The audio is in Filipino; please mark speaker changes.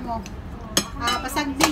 Speaker 1: mo. Uh, pasagdi.